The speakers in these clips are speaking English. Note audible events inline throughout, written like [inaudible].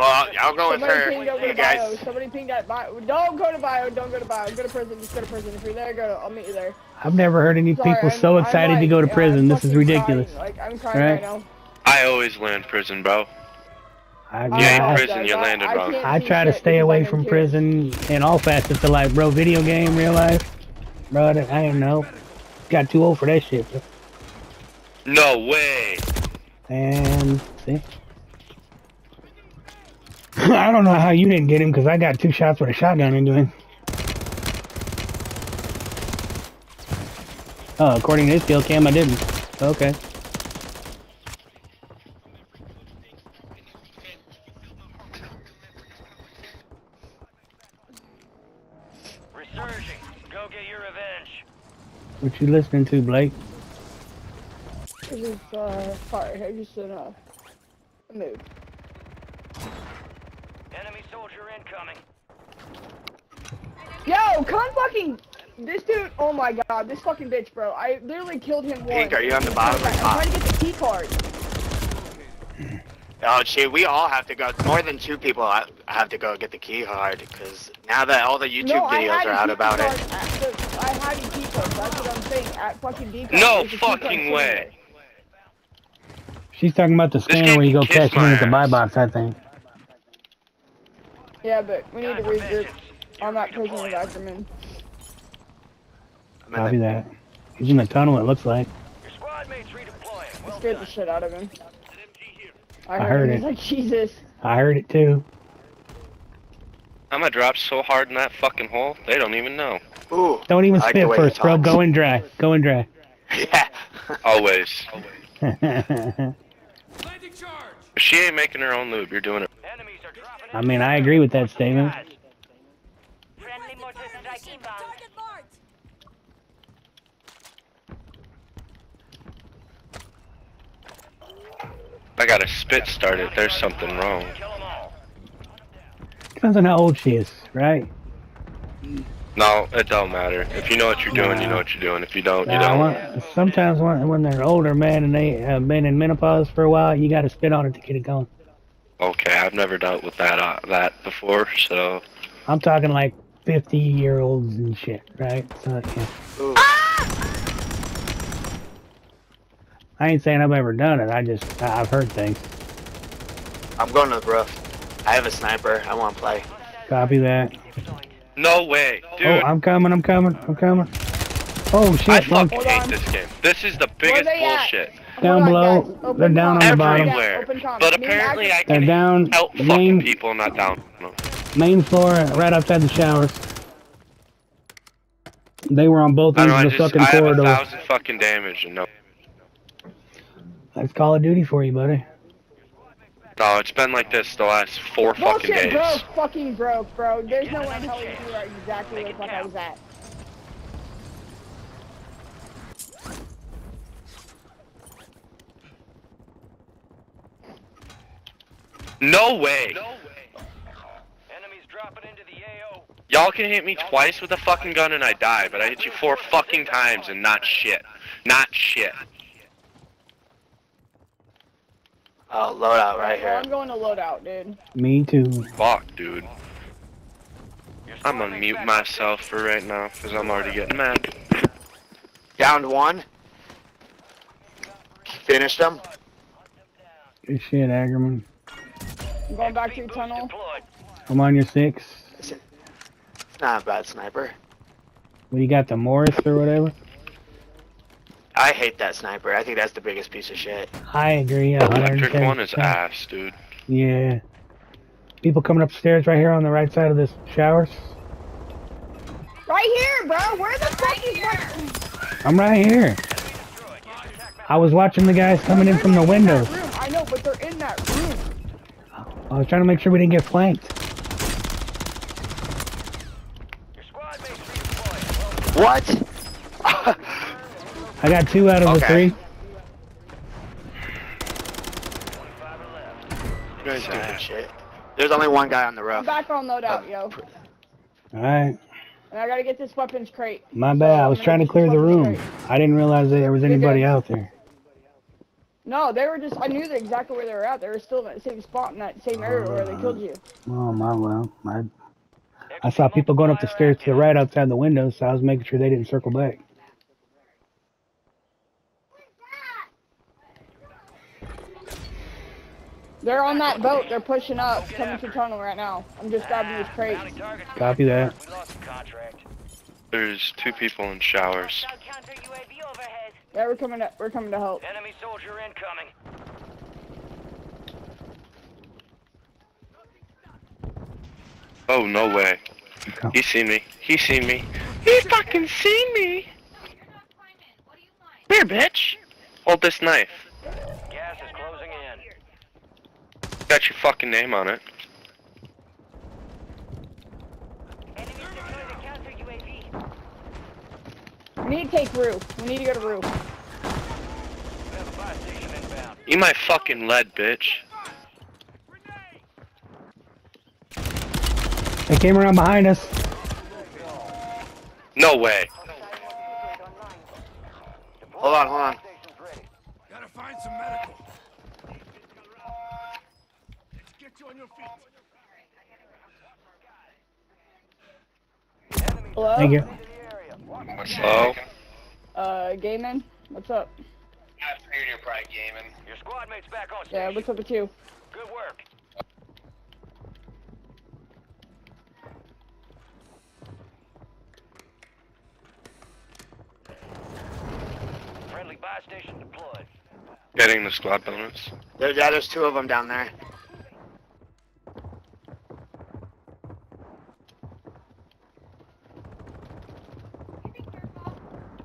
Well, I'll go with her. ping over You to bio. guys. Somebody ping that bio. Don't go to bio. Don't go to bio. Go to prison. Just go to prison. If you're there, go. To, I'll meet you there. I've never heard any Sorry, people I'm- so I'm excited to go to prison. I'm This is fucking ridiculous. Crying. Like I'm crying Right? right now. I always land prison, bro. I, Yeah, I, in prison, you I- landed I wrong. can't I try to stay away from tears. prison in all facets of life, bro. Video game, real life, bro. I don't know. Got too old for that shit. Bro. No way. And see, [laughs] I don't know how you didn't get him because I got two shots with a shotgun into him. Oh, according to his kill cam, I didn't. Okay. Resurging. Go get your revenge. What you listening to, Blake? This is uh, sorry. I just in a mood. Enemy soldier incoming. Yo, come fucking. This dude, oh my god, this fucking bitch, bro. I literally killed him once. Pink, are you on the bottom or I'm trying to get the key card. [clears throat] Oh, shit, we all have to go. More than two people ha- have to go get the key card because now that all the YouTube no, videos are out key about card it. at the- I had a key card. That's what I'm saying. At fucking D card. No there's a key card fucking sitting way. She's talking about the scanner game where you go can kiss cash in at the buy box, I think. There. Yeah, but we need to Got regroup. vengeance. I'm You're prison with. Ackerman. I'm in Copy that. He's in the tunnel, it looks like. Your squad mates redeploying. Well Scared the shit out of him. I I heard, heard him. it. He's like, Jesus. I heard it too. I'm gonna drop so hard in that fucking hole, they don't even know. Ooh. Don't even I like the spit way you first, bro. Go in dry. Go in dry. [laughs] yeah. Always. I [laughs] If she ain't making her own lube, you're doing it. Enemies are dropping mean, I agree with that statement. Friendly mortar strike inbound. Target marked. I got a spit started. There's something wrong. Kill 'em all. Depends on how old she is, right? No, it don't matter. If you know what you're doing, you know what you're doing. If you don't, you don't. when- sometimes when, when they're older, man, and they have been in menopause for a while, you got to spit on it to get it going. Okay, I've never dealt with that uh, that before, so I'm talking like 50 year olds and shit, right? So, yeah. Ooh. I ain't saying I've ever done it. I just I- I've heard things. I'm going to the roof. I have a sniper. I want to play. Copy that. no way, dude. Oh, I'm coming. I'm coming. I'm coming. Oh shit! I fucking hate this game. This is the biggest bullshit. at? Bullshit. Down below. guys. They're down on the bottom. Everywhere. But apparently I Ackerman- They're can down help main people, not down. them. main floor, right outside the showers. They were on both ends know. Of the just fucking I have a thousand fucking damage and no. That's Call of Duty for you, buddy. No, it's been like this the last four fucking Bullshit, days. bro. Fucking broke, bro. There's no way in hell you were exactly where the fuck I was at. No way. Enemies dropping into the AO. Y'all can hit me twice with a fucking gun and I die, but I hit you four fucking times and not shit. Not shit. Oh, loadout right here. I'm going to loadout, dude. Me too. Fuck, dude. I'm squad gonna mute myself for right now because I'm already getting mad. Downed one. Finished them. Good shit, Ackerman. I'm going back to your tunnel. deployed. I'm on your six. It's not a bad sniper. Well, you got the Morris or whatever. I hate that sniper. I think that's the biggest piece of shit. I agree. Electric one is ass, dude. Yeah. People coming upstairs right here on the right side of this showers. Right here, bro. Where the fuck is my... I'm right here. Destroyed. Get your attack I was watching the guys coming in from the They're in that windows. room. I know, but they're in that room. I was trying to make sure we didn't get flanked. Your squad mates redeployed. Well What? I got two out of the three. 25. You guys stupid shit. There's only one guy on the I'm roof. back on loadout, yo. Uh, Alright. And I gotta get this weapons crate. My bad. I was trying to clear the room. I didn't realize that there was anybody out there. No, they were just. I knew exactly where they were at. They were still in that same spot in that same area where they killed you. Oh my well, I I saw people going up the stairs to the right outside the window, so I was making sure they didn't circle back. They're on that boat. They're pushing up, coming to tunnel right now. I'm just grabbing these crates. Copy that. We lost the contract. There's two people in showers. Hostile counter UAV overhead. Yeah, we're coming. To, we're coming to help. Enemy soldier incoming. Oh no way. He seen me. He seen me. He fucking seen me. Here, bitch. Hold this knife. Gas is closing in. Got your fucking name on it. Enemies deploy the counter UAV. We need to take roof. We need to go to roof. We have a buy station inbound. Eat my fucking lead, bitch. They came around behind us. No way. Hold on, hold on. Gotta find some medical. Let's get you on your feet. Hello. Thank you. Into the area. Watch Oh. Uh, Gaiman, what's up? Your squad mates back on Yeah, what's up with you? Good work. Friendly buy station deployed. Getting the squad bonus. There, yeah, there's two of them down there.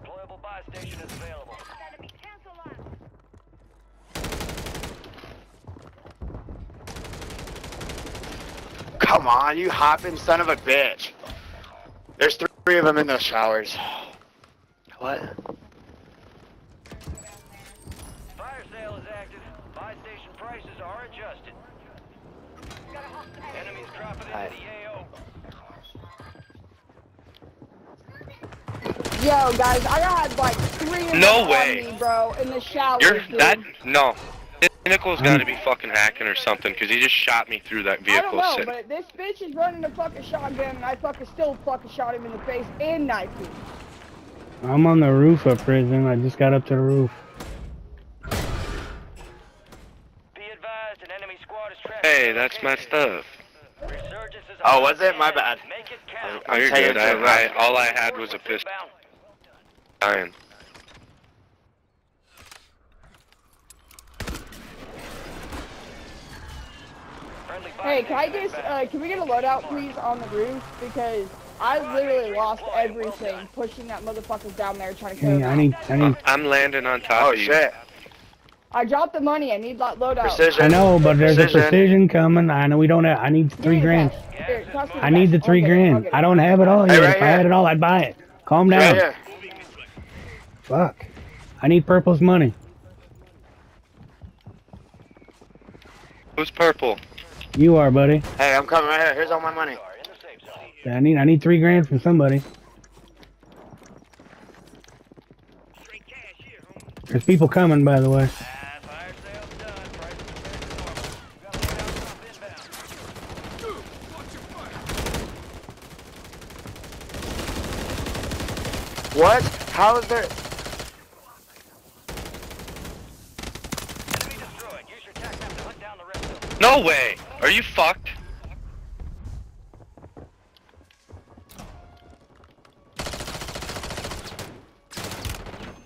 Deployable buy station is available. Enemy cancel line. Come on, you hopping son of a bitch. There's three of them in those showers. What? Fire sale is active. Buy station prices are adjusted. Enemies dropping into the AO. Yo, guys, I had like three of No them way. on me, bro, in the shower. You're dude. that no. Nichols got to be fucking hacking or something because he just shot me through that vehicle. I don't vehicle. know, sitting. but this bitch is running a fucking shotgun, and I fucking still fucking shot him in the face and knifed him. I'm on the roof of prison. I just got up to the roof. Be advised, an enemy squad is tracking. Hey, that's my location. stuff. Resurgence is Oh, was it? My bad. Make it count. Oh, you're good. the I, I, all I had was a Forces pistol. inbound. Dying. Hey, can I just, uh, can we get a loadout, please, on the roof? Because I literally lost everything pushing that motherfucker down there trying to kill Hey, him. I need, I need. I'm landing on top Oh of you. shit. I dropped the money. I need that loadout. Precision. I know, but there's a Precision. precision coming. I know we don't have. I need three grand. Here, I need the three I'll get it, I'll grand. I don't have it all Hey, yet. right if I had it all, I'd buy it. Calm down. here. Fuck. I need purple's money. Who's purple? You are, buddy. Hey, I'm coming right here. Here's all my money. Are in the safe zone. I need, I need three grand from somebody. There's people coming, by the way. Fire sale's done. Prices are back to normal. You got a loadout drop inbound. What? How is there? Enemy destroyed. Use your tac map to hunt down the rest of them. No way. Are you fucked?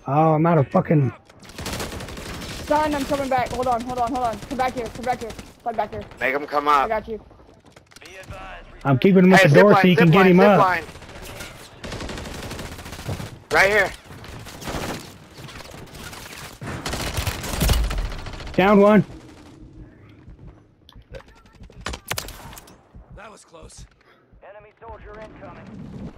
Oh, I'm out of fucking. Son, I'm coming back. Hold on, hold on, hold on. Come back here. Come back here. Come back here. Make them come I got you. I'm keeping him at Hey, the door line, so you zip can get him zip up. line. Right here. Down one. That was close. Enemy soldier incoming.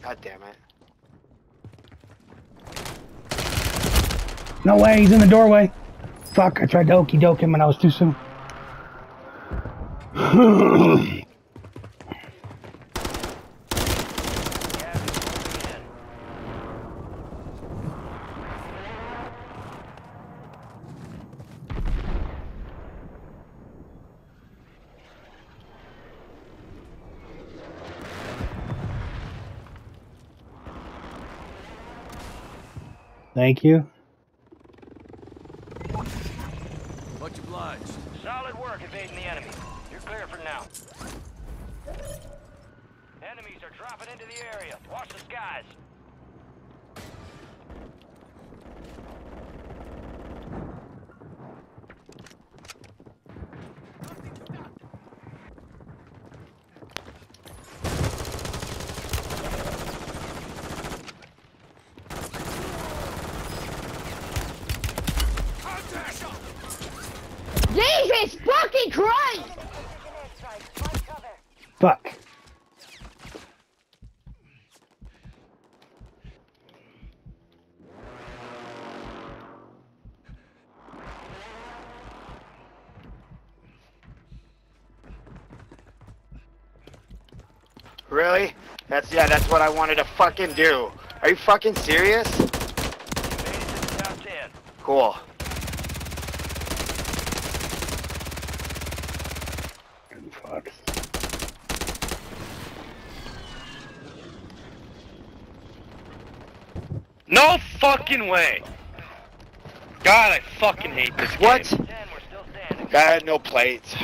God damn it. No way, he's in the doorway. Fuck, I tried to okey doke him and I was too soon. [clears throat] Thank you. Much obliged. Solid work evading the enemy. You're clear for now. Enemies are dropping into the area. Watch the skies. Jesus fucking Christ! Fuck. Really? That's yeah, that's what I wanted to fucking do. Are you fucking serious? You made it to the top 10. Cool. Fuck. No fucking way. God, I fucking hate this game. What? 10, we're still standing. God, no plates.